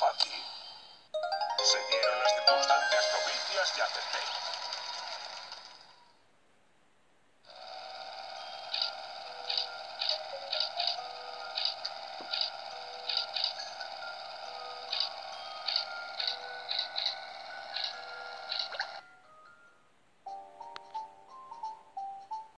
fácil. Se dieron las circunstancias propicias y acepté.